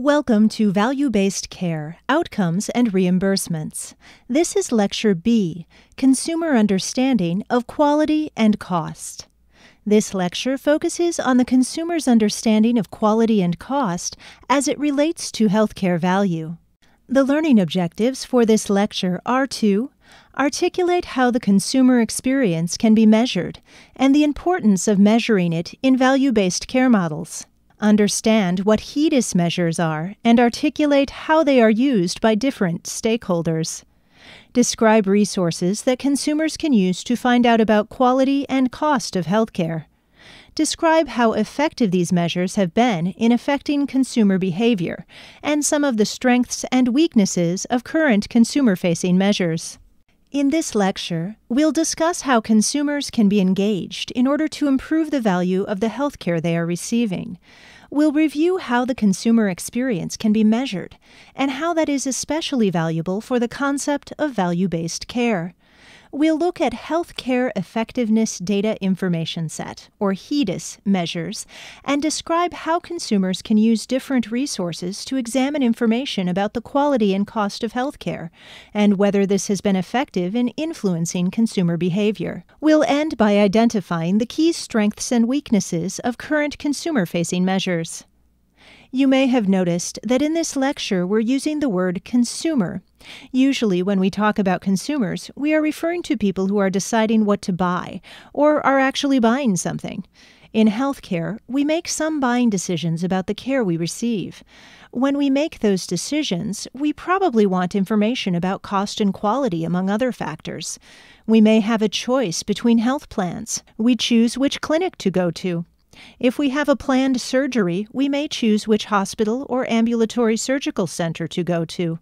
Welcome to Value Based Care Outcomes and Reimbursements. This is Lecture B Consumer Understanding of Quality and Cost. This lecture focuses on the consumer's understanding of quality and cost as it relates to healthcare value. The learning objectives for this lecture are to articulate how the consumer experience can be measured and the importance of measuring it in value based care models understand what HEDIS measures are, and articulate how they are used by different stakeholders. Describe resources that consumers can use to find out about quality and cost of healthcare. Describe how effective these measures have been in affecting consumer behavior and some of the strengths and weaknesses of current consumer facing measures. In this lecture, we'll discuss how consumers can be engaged in order to improve the value of the healthcare they are receiving. We'll review how the consumer experience can be measured and how that is especially valuable for the concept of value based care. We'll look at Healthcare Effectiveness Data Information Set, or HEDIS, measures and describe how consumers can use different resources to examine information about the quality and cost of healthcare, and whether this has been effective in influencing consumer behavior. We'll end by identifying the key strengths and weaknesses of current consumer facing measures. You may have noticed that in this lecture we're using the word consumer. Usually, when we talk about consumers, we are referring to people who are deciding what to buy or are actually buying something. In healthcare, we make some buying decisions about the care we receive. When we make those decisions, we probably want information about cost and quality, among other factors. We may have a choice between health plans. We choose which clinic to go to. If we have a planned surgery, we may choose which hospital or ambulatory surgical center to go to.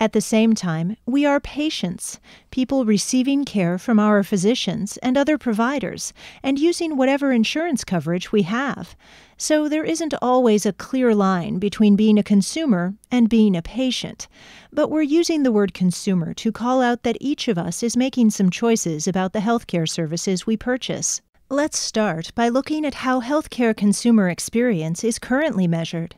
At the same time, we are patients, people receiving care from our physicians and other providers, and using whatever insurance coverage we have. So there isn't always a clear line between being a consumer and being a patient. But we're using the word consumer to call out that each of us is making some choices about the healthcare services we purchase. Let's start by looking at how healthcare consumer experience is currently measured.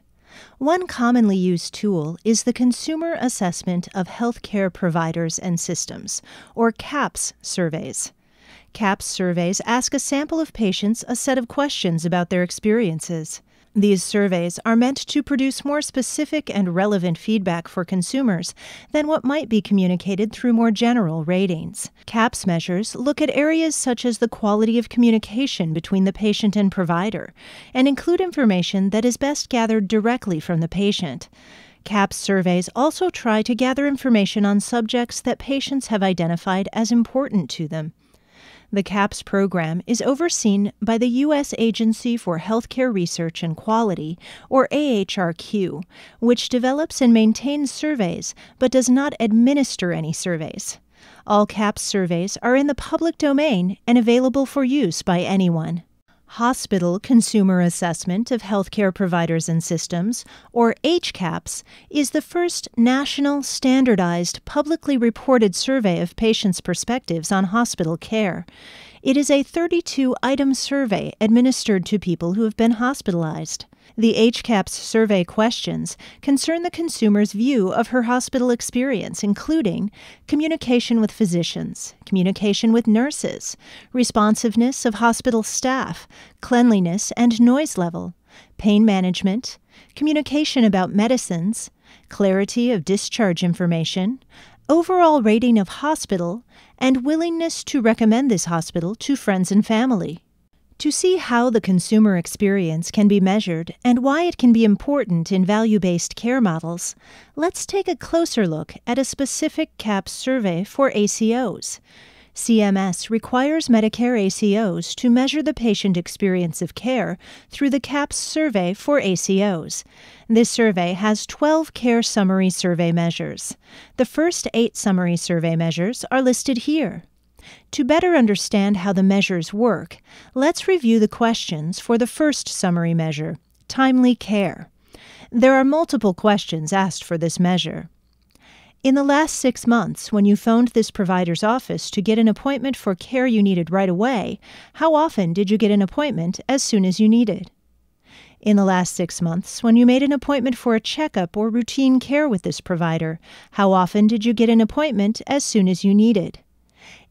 One commonly used tool is the Consumer Assessment of Healthcare Providers and Systems, or CAHPS surveys. CAHPS surveys ask a sample of patients a set of questions about their experiences. These surveys are meant to produce more specific and relevant feedback for consumers than what might be communicated through more general ratings. CAHPS measures look at areas such as the quality of communication between the patient and provider and include information that is best gathered directly from the patient. CAHPS surveys also try to gather information on subjects that patients have identified as important to them. The CAHPS program is overseen by the U.S. Agency for Healthcare Research and Quality, or AHRQ, which develops and maintains surveys but does not administer any surveys. All CAHPS surveys are in the public domain and available for use by anyone. Hospital Consumer Assessment of Healthcare Providers and Systems, or HCAHPS, is the first national standardized publicly reported survey of patients' perspectives on hospital care. It is a 32 item survey administered to people who have been hospitalized. The HCAHPS survey questions concern the consumer's view of her hospital experience, including communication with physicians, communication with nurses, responsiveness of hospital staff, cleanliness and noise level, pain management, communication about medicines, clarity of discharge information, overall rating of hospital, and willingness to recommend this hospital to friends and family. To see how the consumer experience can be measured and why it can be important in value based care models, let's take a closer look at a specific CAHPS survey for ACOs. CMS requires Medicare ACOs to measure the patient experience of care through the CAHPS survey for ACOs. This survey has 12 care summary survey measures. The first eight summary survey measures are listed here. To better understand how the measures work, let's review the questions for the first summary measure timely care. There are multiple questions asked for this measure. In the last six months, when you phoned this provider's office to get an appointment for care you needed right away, how often did you get an appointment as soon as you needed? In the last six months, when you made an appointment for a checkup or routine care with this provider, how often did you get an appointment as soon as you needed?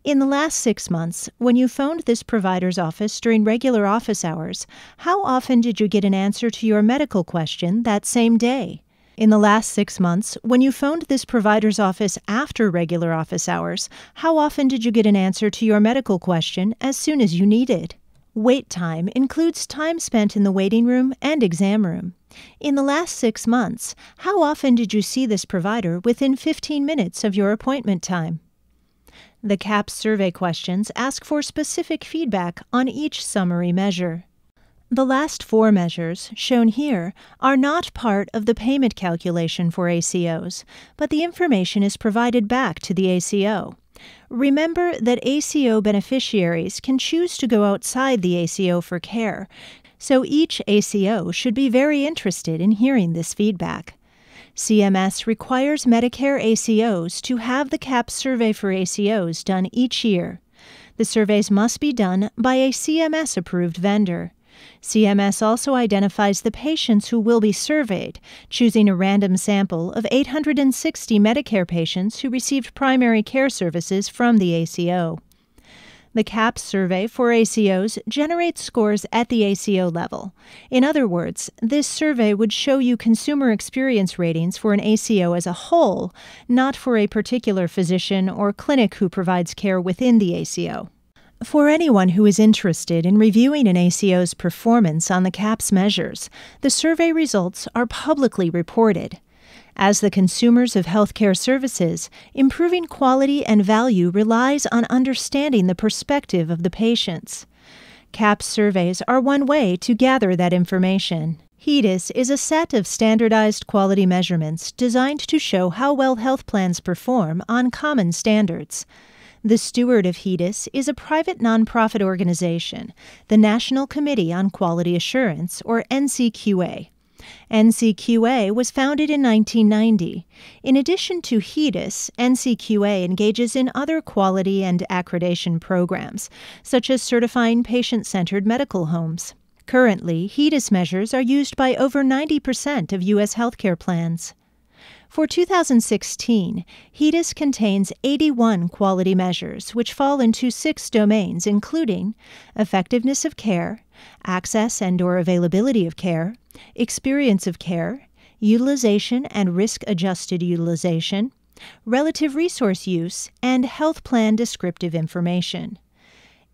In the last six months, when you phoned this provider's office during regular office hours, how often did you get an answer to your medical question that same day? In the last six months, when you phoned this provider's office after regular office hours, how often did you get an answer to your medical question as soon as you needed? Wait time includes time spent in the waiting room and exam room. In the last six months, how often did you see this provider within 15 minutes of your appointment time? The CAHPS survey questions ask for specific feedback on each summary measure. The last four measures, shown here, are not part of the payment calculation for ACOs, but the information is provided back to the ACO. Remember that ACO beneficiaries can choose to go outside the ACO for care, so each ACO should be very interested in hearing this feedback. CMS requires Medicare ACOs to have the CAP survey for ACOs done each year. The surveys must be done by a CMS approved vendor. CMS also identifies the patients who will be surveyed, choosing a random sample of 860 Medicare patients who received primary care services from the ACO. The CAHPS survey for ACOs generates scores at the ACO level. In other words, this survey would show you consumer experience ratings for an ACO as a whole, not for a particular physician or clinic who provides care within the ACO. For anyone who is interested in reviewing an ACO's performance on the CAHPS measures, the survey results are publicly reported. As the consumers of healthcare services, improving quality and value relies on understanding the perspective of the patients. CAHPS surveys are one way to gather that information. HEDIS is a set of standardized quality measurements designed to show how well health plans perform on common standards. The steward of HEDIS is a private nonprofit organization, the National Committee on Quality Assurance, or NCQA. NCQA was founded in 1990. In addition to HEDIS, NCQA engages in other quality and accreditation programs, such as certifying patient centered medical homes. Currently, HEDIS measures are used by over 90% of U.S. healthcare plans. For 2016, HEDIS contains 81 quality measures, which fall into six domains, including effectiveness of care, access and or availability of care, experience of care, utilization and risk-adjusted utilization, relative resource use, and health plan descriptive information.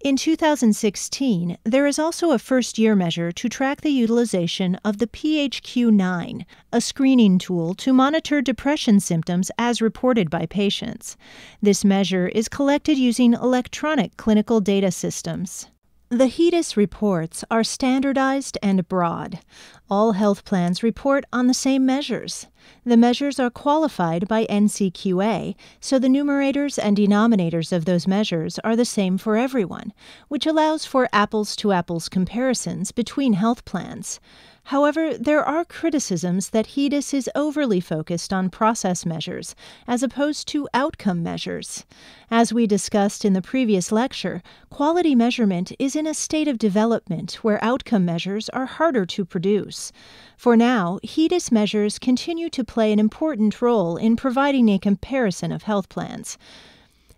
In 2016, there is also a first year measure to track the utilization of the PHQ 9, a screening tool to monitor depression symptoms as reported by patients. This measure is collected using electronic clinical data systems. The HEDIS reports are standardized and broad. All health plans report on the same measures. The measures are qualified by NCQA, so the numerators and denominators of those measures are the same for everyone, which allows for apples to apples comparisons between health plans. However, there are criticisms that HEDIS is overly focused on process measures as opposed to outcome measures. As we discussed in the previous lecture, quality measurement is in a state of development where outcome measures are harder to produce. For now, HEDIS measures continue to play an important role in providing a comparison of health plans.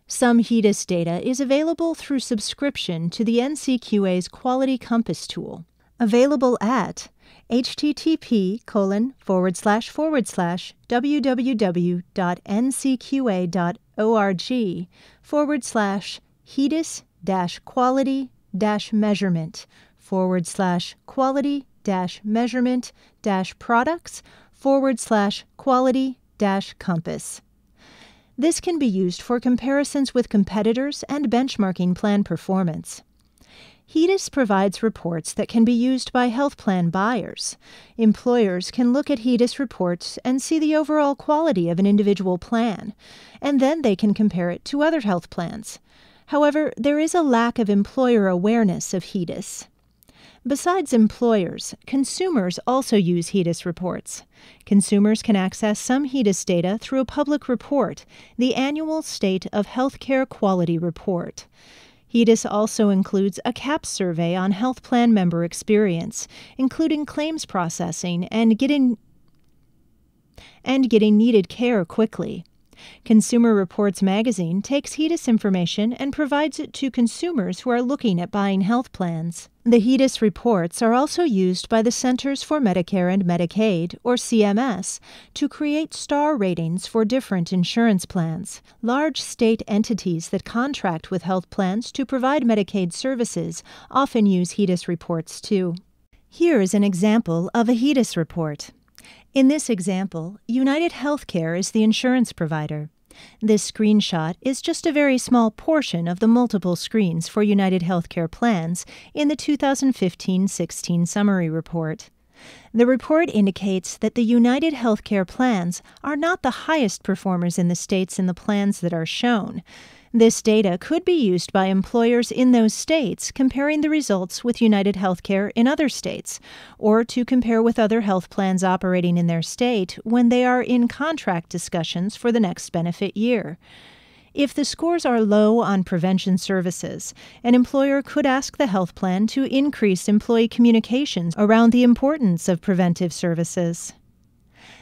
Some HEDIS data is available through subscription to the NCQA's Quality Compass tool, available at http colon forward slash forward slash www.ncqa.org forward slash HEDIS dash quality dash measurement forward slash quality dash measurement dash products forward slash quality dash compass. This can be used for comparisons with competitors and benchmarking plan performance. HEDIS provides reports that can be used by health plan buyers. Employers can look at HEDIS reports and see the overall quality of an individual plan, and then they can compare it to other health plans. However, there is a lack of employer awareness of HEDIS. Besides employers, consumers also use HEDIS reports. Consumers can access some HEDIS data through a public report, the Annual State of Healthcare Quality Report. HEDIS also includes a CAHPS survey on health plan member experience, including claims processing and getting and getting needed care quickly. Consumer Reports magazine takes HEDIS information and provides it to consumers who are looking at buying health plans. The HEDIS reports are also used by the Centers for Medicare and Medicaid, or CMS, to create star ratings for different insurance plans. Large state entities that contract with health plans to provide Medicaid services often use HEDIS reports too. Here is an example of a HEDIS report. In this example, United Healthcare is the insurance provider. This screenshot is just a very small portion of the multiple screens for United Healthcare plans in the 2015 16 summary report. The report indicates that the United Healthcare plans are not the highest performers in the states in the plans that are shown. This data could be used by employers in those states comparing the results with United Healthcare in other states, or to compare with other health plans operating in their state when they are in contract discussions for the next benefit year. If the scores are low on prevention services, an employer could ask the health plan to increase employee communications around the importance of preventive services.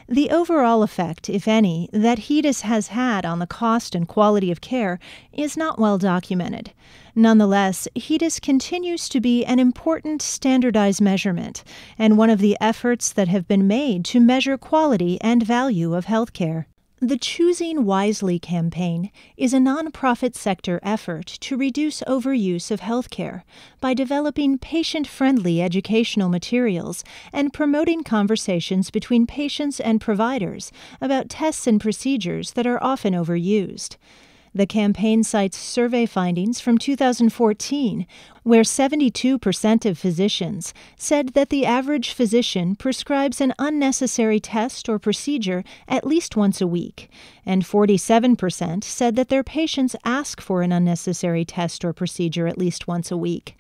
The overall effect, if any, that HEDIS has had on the cost and quality of care is not well documented. Nonetheless, HEDIS continues to be an important standardized measurement and one of the efforts that have been made to measure quality and value of healthcare. The Choosing Wisely campaign is a nonprofit sector effort to reduce overuse of healthcare by developing patient friendly educational materials and promoting conversations between patients and providers about tests and procedures that are often overused. The campaign cites survey findings from 2014, where 72% of physicians said that the average physician prescribes an unnecessary test or procedure at least once a week, and 47% said that their patients ask for an unnecessary test or procedure at least once a week.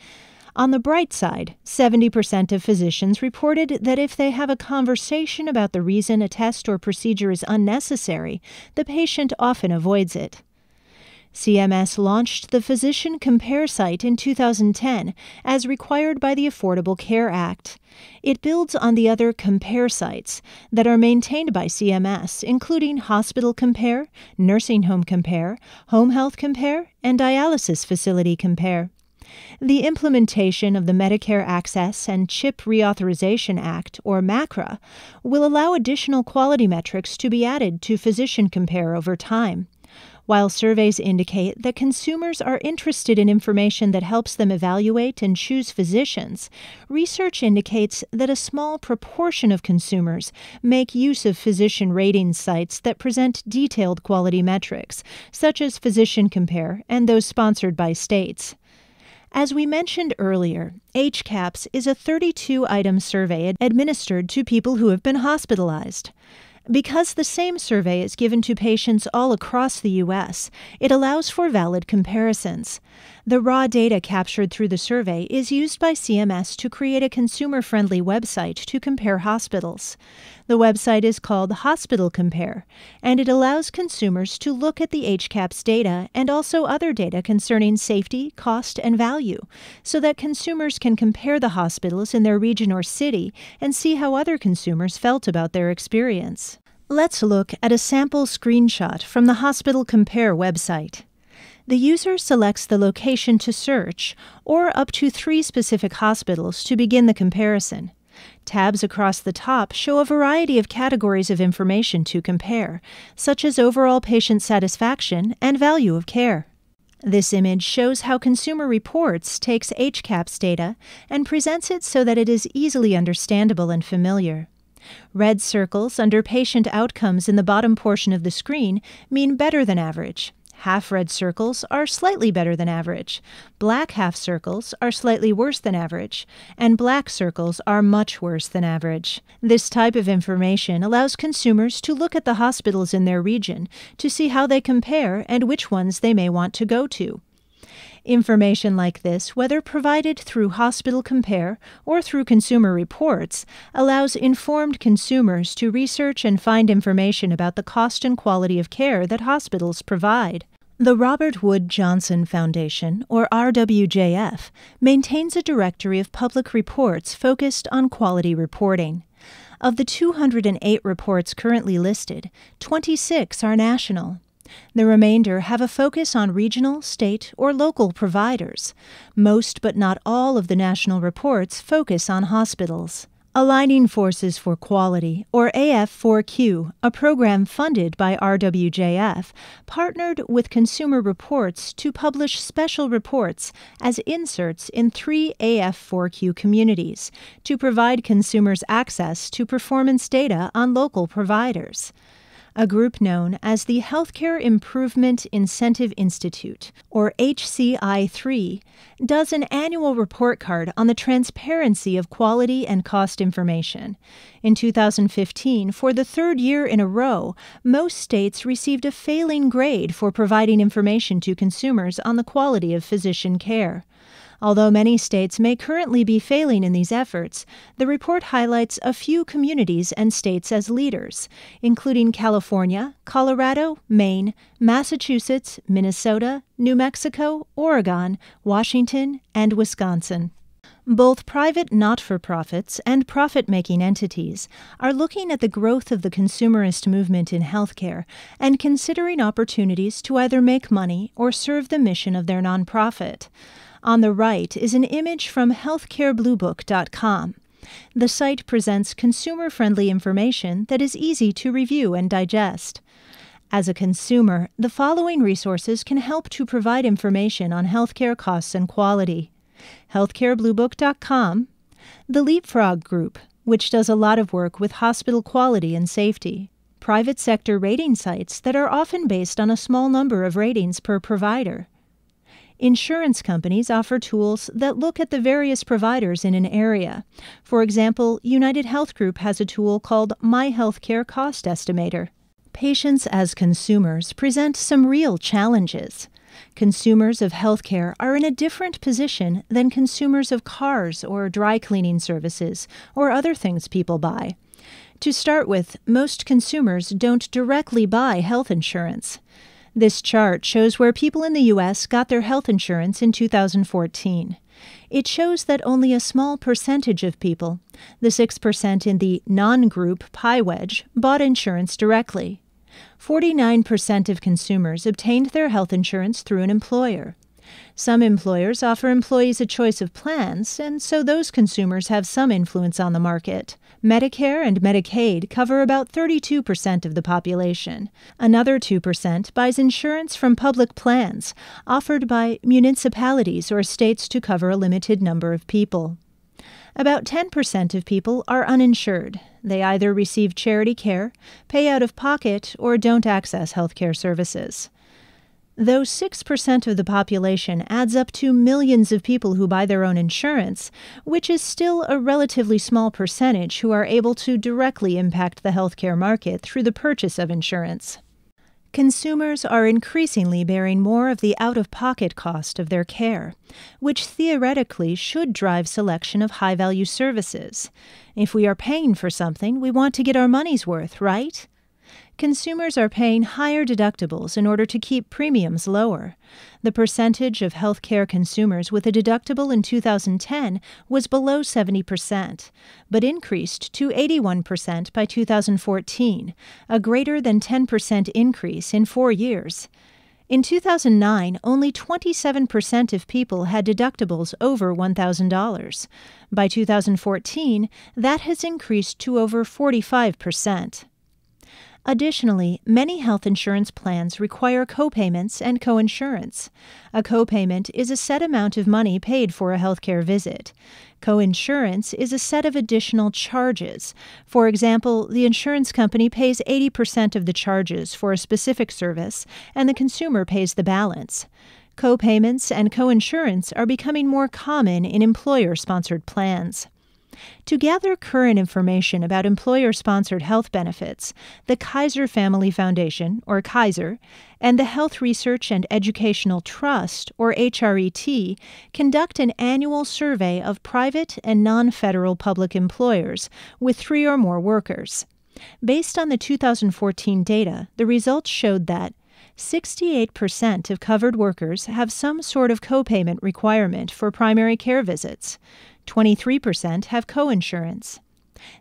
On the bright side, 70% of physicians reported that if they have a conversation about the reason a test or procedure is unnecessary, the patient often avoids it. CMS launched the Physician Compare site in 2010 as required by the Affordable Care Act. It builds on the other Compare sites that are maintained by CMS, including Hospital Compare, Nursing Home Compare, Home Health Compare, and Dialysis Facility Compare. The implementation of the Medicare Access and CHIP Reauthorization Act, or MACRA, will allow additional quality metrics to be added to Physician Compare over time. While surveys indicate that consumers are interested in information that helps them evaluate and choose physicians, research indicates that a small proportion of consumers make use of physician rating sites that present detailed quality metrics, such as Physician Compare and those sponsored by states. As we mentioned earlier, HCAHPS is a 32 item survey administered to people who have been hospitalized. Because the same survey is given to patients all across the U.S., it allows for valid comparisons. The raw data captured through the survey is used by CMS to create a consumer friendly website to compare hospitals. The website is called Hospital Compare, and it allows consumers to look at the HCAHPS data and also other data concerning safety, cost, and value, so that consumers can compare the hospitals in their region or city and see how other consumers felt about their experience. Let's look at a sample screenshot from the Hospital Compare website. The user selects the location to search, or up to three specific hospitals to begin the comparison. Tabs across the top show a variety of categories of information to compare, such as overall patient satisfaction and value of care. This image shows how Consumer Reports takes HCAHPS data and presents it so that it is easily understandable and familiar. Red circles under patient outcomes in the bottom portion of the screen mean better than average, Half red circles are slightly better than average. Black half circles are slightly worse than average. And black circles are much worse than average. This type of information allows consumers to look at the hospitals in their region to see how they compare and which ones they may want to go to. Information like this, whether provided through Hospital Compare or through Consumer Reports, allows informed consumers to research and find information about the cost and quality of care that hospitals provide. The Robert Wood Johnson Foundation, or RWJF, maintains a directory of public reports focused on quality reporting. Of the 208 reports currently listed, 26 are national. The remainder have a focus on regional, state, or local providers. Most but not all of the national reports focus on hospitals. Aligning Forces for Quality, or AF4Q, a program funded by RWJF, partnered with Consumer Reports to publish special reports as inserts in three AF4Q communities to provide consumers access to performance data on local providers a group known as the Healthcare Improvement Incentive Institute, or HCI3, does an annual report card on the transparency of quality and cost information. In 2015, for the third year in a row, most states received a failing grade for providing information to consumers on the quality of physician care. Although many states may currently be failing in these efforts, the report highlights a few communities and states as leaders, including California, Colorado, Maine, Massachusetts, Minnesota, New Mexico, Oregon, Washington, and Wisconsin. Both private not for profits and profit making entities are looking at the growth of the consumerist movement in healthcare and considering opportunities to either make money or serve the mission of their nonprofit. On the right is an image from healthcarebluebook.com. The site presents consumer friendly information that is easy to review and digest. As a consumer, the following resources can help to provide information on healthcare costs and quality healthcarebluebook.com, the Leapfrog Group, which does a lot of work with hospital quality and safety, private sector rating sites that are often based on a small number of ratings per provider, Insurance companies offer tools that look at the various providers in an area. For example, United Health Group has a tool called My Healthcare Cost Estimator. Patients as consumers present some real challenges. Consumers of healthcare are in a different position than consumers of cars or dry cleaning services or other things people buy. To start with, most consumers don't directly buy health insurance. This chart shows where people in the U.S. got their health insurance in 2014. It shows that only a small percentage of people, the 6% in the non group pie wedge, bought insurance directly. 49% of consumers obtained their health insurance through an employer. Some employers offer employees a choice of plans, and so those consumers have some influence on the market. Medicare and Medicaid cover about 32% of the population. Another 2% buys insurance from public plans offered by municipalities or states to cover a limited number of people. About 10% of people are uninsured. They either receive charity care, pay out of pocket, or don't access health care services. Though 6% of the population adds up to millions of people who buy their own insurance, which is still a relatively small percentage who are able to directly impact the healthcare market through the purchase of insurance. Consumers are increasingly bearing more of the out of pocket cost of their care, which theoretically should drive selection of high value services. If we are paying for something, we want to get our money's worth, right? Consumers are paying higher deductibles in order to keep premiums lower. The percentage of healthcare consumers with a deductible in 2010 was below 70%, but increased to 81% by 2014, a greater than 10% increase in four years. In 2009, only 27% of people had deductibles over $1,000. By 2014, that has increased to over 45%. Additionally, many health insurance plans require copayments and coinsurance. A copayment is a set amount of money paid for a healthcare visit. Coinsurance is a set of additional charges. For example, the insurance company pays 80% of the charges for a specific service, and the consumer pays the balance. Copayments and coinsurance are becoming more common in employer sponsored plans. To gather current information about employer sponsored health benefits, the Kaiser Family Foundation, or Kaiser, and the Health Research and Educational Trust, or HRET, conduct an annual survey of private and non federal public employers with three or more workers. Based on the 2014 data, the results showed that 68% of covered workers have some sort of copayment requirement for primary care visits. 23% have coinsurance.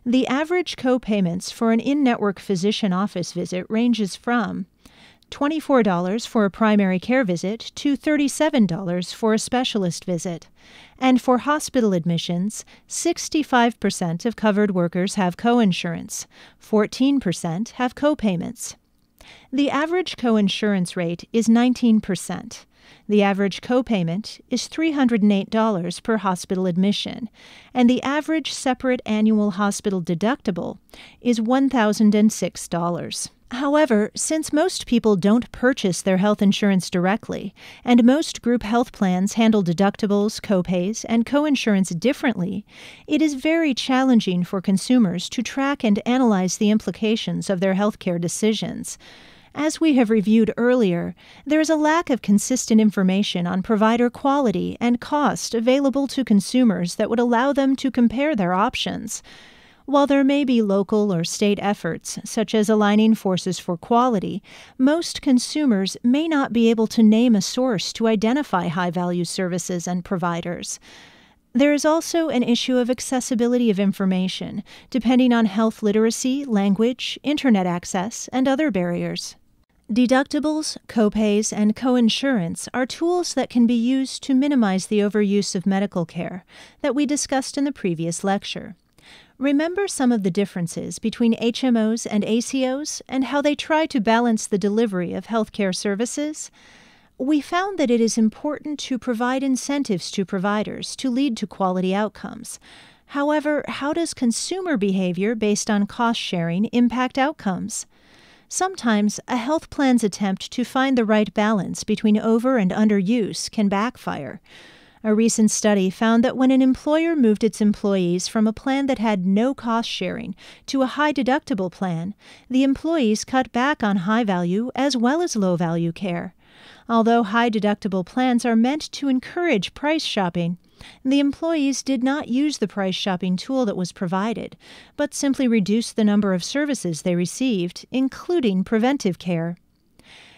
The average copayments for an in network physician office visit ranges from $24 for a primary care visit to $37 for a specialist visit. And for hospital admissions, 65% of covered workers have coinsurance, 14% have copayments. The average coinsurance rate is 19%. The average copayment is $308 per hospital admission, and the average separate annual hospital deductible is $1,006. However, since most people don't purchase their health insurance directly, and most group health plans handle deductibles, copays, and coinsurance differently, it is very challenging for consumers to track and analyze the implications of their healthcare decisions. As we have reviewed earlier, there is a lack of consistent information on provider quality and cost available to consumers that would allow them to compare their options. While there may be local or state efforts, such as aligning forces for quality, most consumers may not be able to name a source to identify high value services and providers. There is also an issue of accessibility of information, depending on health literacy, language, internet access, and other barriers. Deductibles, copays, and coinsurance are tools that can be used to minimize the overuse of medical care that we discussed in the previous lecture. Remember some of the differences between HMOs and ACOs and how they try to balance the delivery of healthcare services? We found that it is important to provide incentives to providers to lead to quality outcomes. However, how does consumer behavior based on cost sharing impact outcomes? Sometimes a health plan's attempt to find the right balance between over and underuse can backfire. A recent study found that when an employer moved its employees from a plan that had no cost sharing to a high deductible plan, the employees cut back on high value as well as low value care. Although high deductible plans are meant to encourage price shopping, the employees did not use the price shopping tool that was provided, but simply reduced the number of services they received, including preventive care.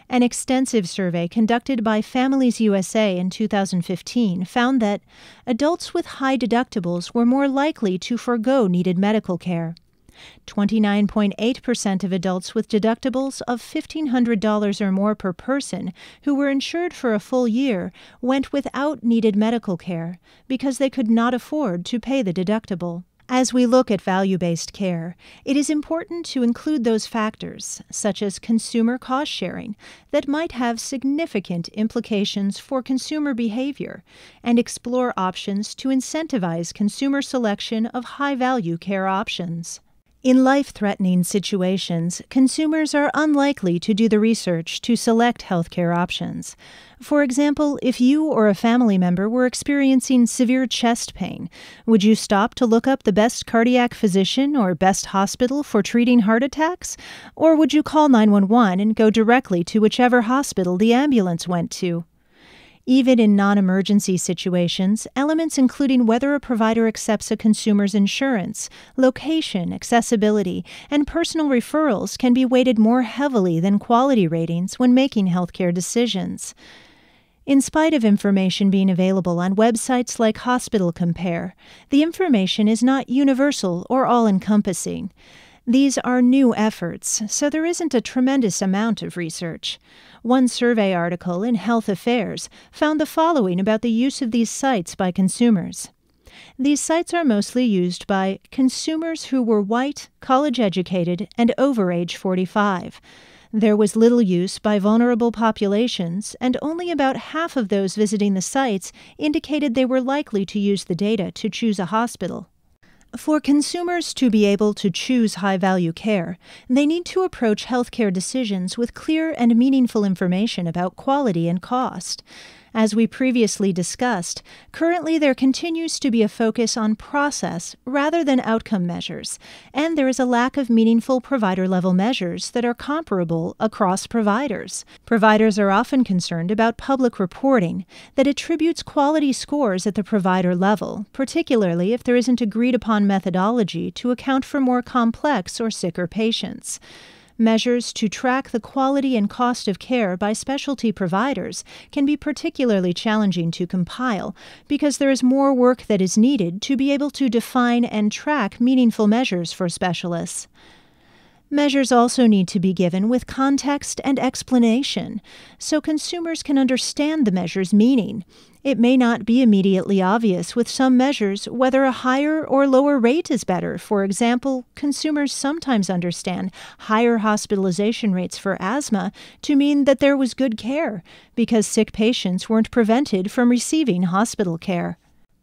An extensive survey conducted by Families USA in 2015 found that adults with high deductibles were more likely to forego needed medical care. 29.8% of adults with deductibles of $1,500 or more per person who were insured for a full year went without needed medical care because they could not afford to pay the deductible. As we look at value based care, it is important to include those factors, such as consumer cost sharing, that might have significant implications for consumer behavior, and explore options to incentivize consumer selection of high value care options. In life threatening situations, consumers are unlikely to do the research to select healthcare options. For example, if you or a family member were experiencing severe chest pain, would you stop to look up the best cardiac physician or best hospital for treating heart attacks? Or would you call 911 and go directly to whichever hospital the ambulance went to? Even in non emergency situations, elements including whether a provider accepts a consumer's insurance, location, accessibility, and personal referrals can be weighted more heavily than quality ratings when making healthcare decisions. In spite of information being available on websites like Hospital Compare, the information is not universal or all encompassing. These are new efforts, so there isn't a tremendous amount of research. One survey article in Health Affairs found the following about the use of these sites by consumers. These sites are mostly used by consumers who were white, college educated, and over age 45. There was little use by vulnerable populations, and only about half of those visiting the sites indicated they were likely to use the data to choose a hospital. For consumers to be able to choose high value care, they need to approach healthcare decisions with clear and meaningful information about quality and cost. As we previously discussed, currently there continues to be a focus on process rather than outcome measures, and there is a lack of meaningful provider level measures that are comparable across providers. Providers are often concerned about public reporting that attributes quality scores at the provider level, particularly if there isn't agreed upon methodology to account for more complex or sicker patients. Measures to track the quality and cost of care by specialty providers can be particularly challenging to compile because there is more work that is needed to be able to define and track meaningful measures for specialists. Measures also need to be given with context and explanation so consumers can understand the measure's meaning it may not be immediately obvious with some measures whether a higher or lower rate is better. For example, consumers sometimes understand higher hospitalization rates for asthma to mean that there was good care because sick patients weren't prevented from receiving hospital care.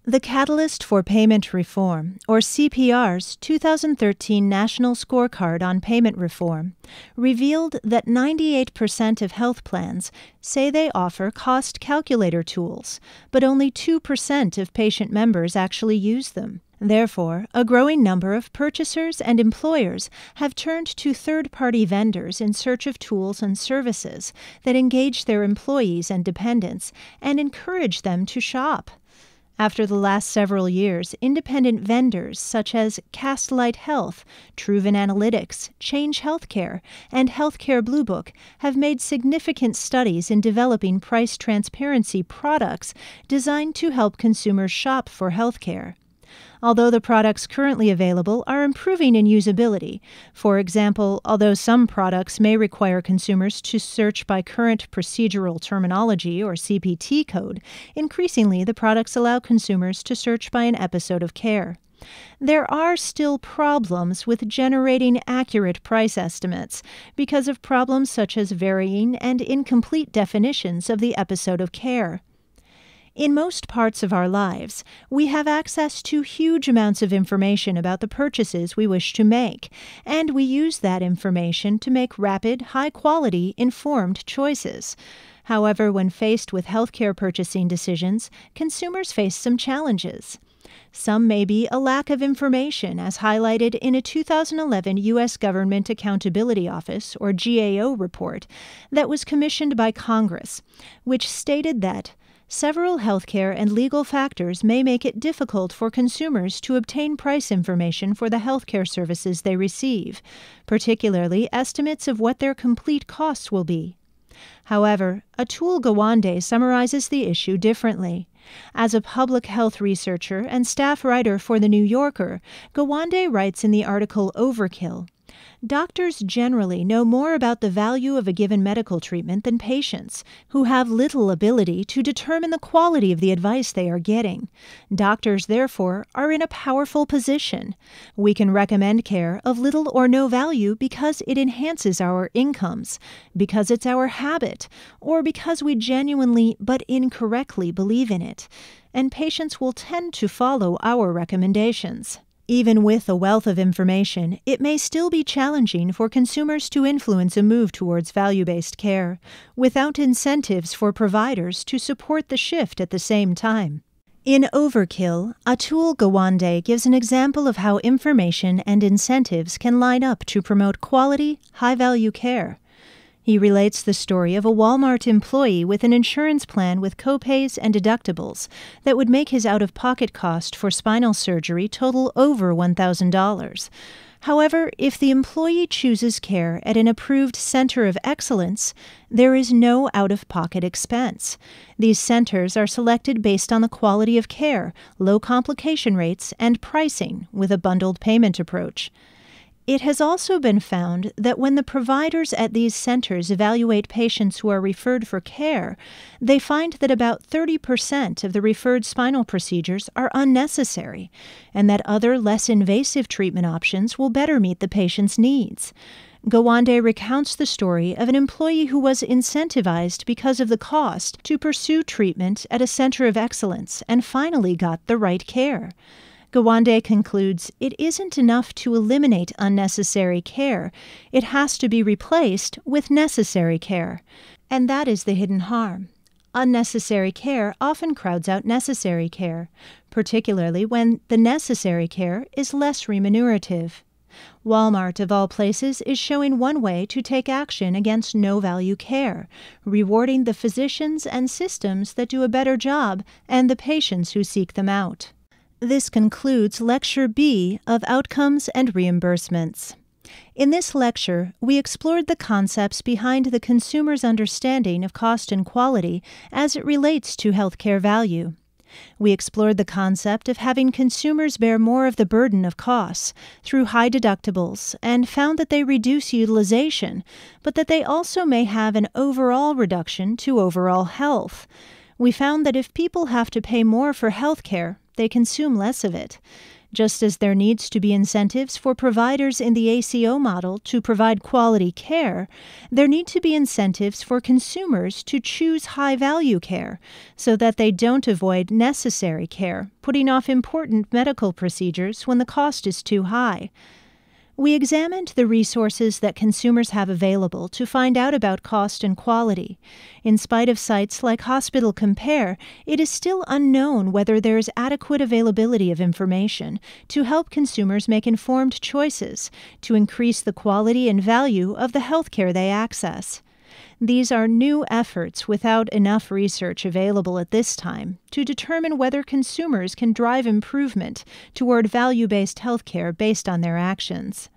The Catalyst for Payment Reform, or CPR's 2013 National Scorecard on Payment Reform, revealed that 98% of health plans say they offer cost calculator tools, but only 2% of patient members actually use them. Therefore, a growing number of purchasers and employers have turned to third party vendors in search of tools and services that engage their employees and dependents and encourage them to shop. After the last several years, independent vendors such as Castlight Health, Truven Analytics, Change Healthcare, and Healthcare Bluebook have made significant studies in developing price transparency products designed to help consumers shop for healthcare although the products currently available are improving in usability. For example, although some products may require consumers to search by current procedural terminology or CPT code, increasingly the products allow consumers to search by an episode of care. There are still problems with generating accurate price estimates because of problems such as varying and incomplete definitions of the episode of care. In most parts of our lives, we have access to huge amounts of information about the purchases we wish to make, and we use that information to make rapid, high quality, informed choices. However, when faced with healthcare purchasing decisions, consumers face some challenges. Some may be a lack of information, as highlighted in a 2011 U.S. Government Accountability Office, or GAO, report that was commissioned by Congress, which stated that several healthcare and legal factors may make it difficult for consumers to obtain price information for the healthcare services they receive, particularly estimates of what their complete costs will be. However, Atul Gawande summarizes the issue differently. As a public health researcher and staff writer for The New Yorker, Gawande writes in the article Overkill Doctors generally know more about the value of a given medical treatment than patients, who have little ability to determine the quality of the advice they are getting. Doctors, therefore, are in a powerful position. We can recommend care of little or no value because it enhances our incomes, because it's our habit, or because we genuinely but incorrectly believe in it. And patients will tend to follow our recommendations. Even with a wealth of information, it may still be challenging for consumers to influence a move towards value based care without incentives for providers to support the shift at the same time. In Overkill, Atul Gawande gives an example of how information and incentives can line up to promote quality, high value care. He relates the story of a Walmart employee with an insurance plan with copays and deductibles that would make his out of pocket cost for spinal surgery total over $1,000. However, if the employee chooses care at an approved center of excellence, there is no out of pocket expense. These centers are selected based on the quality of care, low complication rates, and pricing with a bundled payment approach. It has also been found that when the providers at these centers evaluate patients who are referred for care, they find that about 30% of the referred spinal procedures are unnecessary, and that other less invasive treatment options will better meet the patient's needs. Gawande recounts the story of an employee who was incentivized because of the cost to pursue treatment at a center of excellence and finally got the right care. Gawande concludes it isn't enough to eliminate unnecessary care, it has to be replaced with necessary care. And that is the hidden harm. Unnecessary care often crowds out necessary care, particularly when the necessary care is less remunerative. Walmart, of all places, is showing one way to take action against no value care, rewarding the physicians and systems that do a better job and the patients who seek them out. This concludes Lecture B of Outcomes and Reimbursements. In this lecture, we explored the concepts behind the consumer's understanding of cost and quality as it relates to healthcare value. We explored the concept of having consumers bear more of the burden of costs through high deductibles and found that they reduce utilization, but that they also may have an overall reduction to overall health. We found that if people have to pay more for health care, they consume less of it. Just as there needs to be incentives for providers in the ACO model to provide quality care, there need to be incentives for consumers to choose high value care so that they don't avoid necessary care, putting off important medical procedures when the cost is too high. We examined the resources that consumers have available to find out about cost and quality. In spite of sites like Hospital Compare, it is still unknown whether there is adequate availability of information to help consumers make informed choices to increase the quality and value of the healthcare they access. These are new efforts without enough research available at this time to determine whether consumers can drive improvement toward value based healthcare based on their actions.